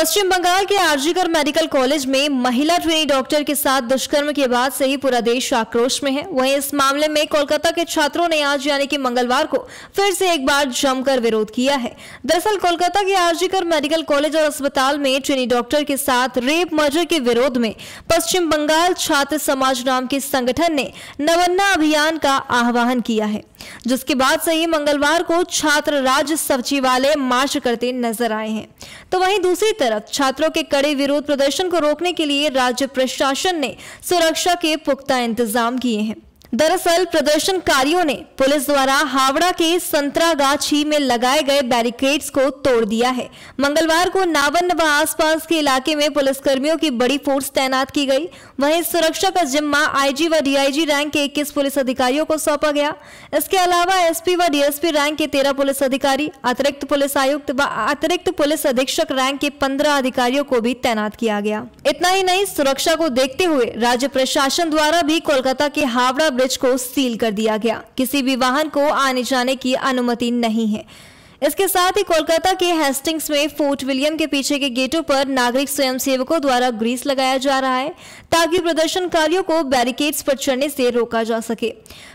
पश्चिम बंगाल के RG Kar medical college में महिला ट्रेनी डॉक्टर के साथ दुष्कर्म के बाद से ही पूरा देश आक्रोश में है। वहीं इस मामले में कोलकाता के छात्रों ने आज यानी कि मंगलवार को फिर से एक बार जमकर विरोध किया है। दरअसल कोलकाता के आरजीकर मेडिकल कॉलेज और अस्पताल में ट्रेनी डॉक्टर के साथ रेप मर्डर के विरोध में पश्चिम बंगाल छात्र समाज नाम के संगठन ने नवन्ना अभियान का आह्वान किया है। जिसके बाद से ही मंगलवार को छात्र राज्य सचिवालय मार्च करते नज़र आए हैं। तो वहीं दूसरी तरफ़, छात्रों के कड़े विरोध प्रदर्शन को रोकने के लिए राज्य प्रशासन ने सुरक्षा के पुख्ता इंतज़ाम किए हैं। दरअसल प्रदर्शनकारियों ने पुलिस द्वारा हावड़ा के संतरागाछी में लगाए गए बैरिकेड्स को तोड़ दिया है। मंगलवार को नावन व आसपास के इलाके में पुलिसकर्मियों की बड़ी फोर्स तैनात की गई। वहीं सुरक्षा का जिम्मा आईजी व डीआईजी रैंक के 21 पुलिस अधिकारियों को सौंपा गया। इसके अलावा एसपी व डीएसपी रैंक के तेरह पुलिस अधिकारी, अतिरिक्त पुलिस आयुक्त व अतिरिक्त पुलिस अधीक्षक रैंक के पंद्रह अधिकारियों को भी तैनात किया गया। इतना ही नहीं, सुरक्षा को देखते हुए राज्य प्रशासन द्वारा भी कोलकाता के हावड़ा ब्रिज को सील कर दिया गया। किसी भी वाहन को आने जाने की अनुमति नहीं है। इसके साथ ही कोलकाता के हेस्टिंग्स में फोर्ट विलियम के पीछे के गेटों पर नागरिक स्वयंसेवकों द्वारा ग्रीस लगाया जा रहा है, ताकि प्रदर्शनकारियों को बैरिकेड्स पर चढ़ने से रोका जा सके।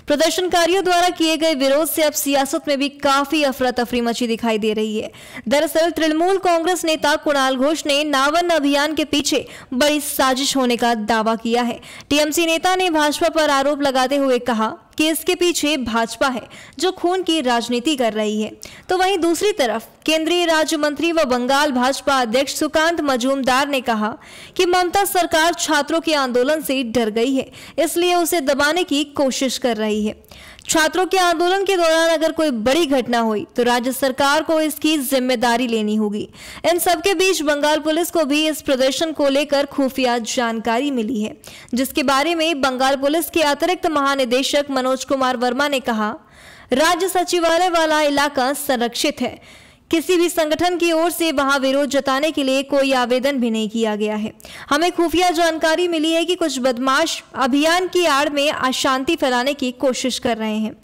प्रदर्शनकारियों द्वारा किए गए विरोध से अब सियासत में भी काफ़ी अफरा तफरी मची दिखाई दे रही है। दरअसल, तृणमूल कांग्रेस नेता कुणाल घोष ने नावन अभियान के पीछे बड़ी साजिश होने का दावा किया है। टीएमसी नेता ने भाजपा पर आरोप लगाते हुए कहा कि इसके पीछे भाजपा है, जो खून की राजनीति कर रही है। तो वहीं दूसरी तरफ़, केंद्रीय राज्य मंत्री व बंगाल भाजपा अध्यक्ष सुकांत मजूमदार ने कहा कि ममता सरकार छात्रों के आंदोलन से डर गई है, इसलिए उसे दबाने की कोशिश कर रही है। छात्रों के आंदोलन के दौरान अगर कोई बड़ी घटना हुई तो राज्य सरकार को इसकी ज़िम्मेदारी लेनी होगी। इन सबके बीच बंगाल पुलिस को भी इस प्रदर्शन को लेकर खुफिया जानकारी मिली है, जिसके बारे में बंगाल पुलिस के अतिरिक्त महानिदेशक मनोज कुमार वर्मा ने कहा, राज्य सचिवालय वाला इलाका संरक्षित है। किसी भी संगठन की ओर से वहाँ विरोध जताने के लिए कोई आवेदन भी नहीं किया गया है। हमें खुफिया जानकारी मिली है कि कुछ बदमाश अभियान की आड़ में अशांति फैलाने की कोशिश कर रहे हैं।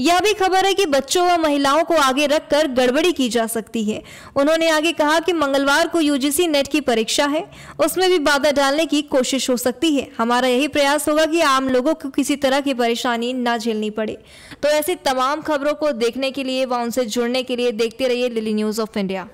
यह भी खबर है कि बच्चों व महिलाओं को आगे रखकर गड़बड़ी की जा सकती है। उन्होंने आगे कहा कि मंगलवार को यूजीसी नेट की परीक्षा है। उसमें भी बाधा डालने की कोशिश हो सकती है। हमारा यही प्रयास होगा कि आम लोगों को किसी तरह की परेशानी ना झेलनी पड़े। तो ऐसी तमाम खबरों को देखने के लिए व उनसे जुड़ने के लिए देखते रहिए लिली न्यूज़ ऑफ़ इंडिया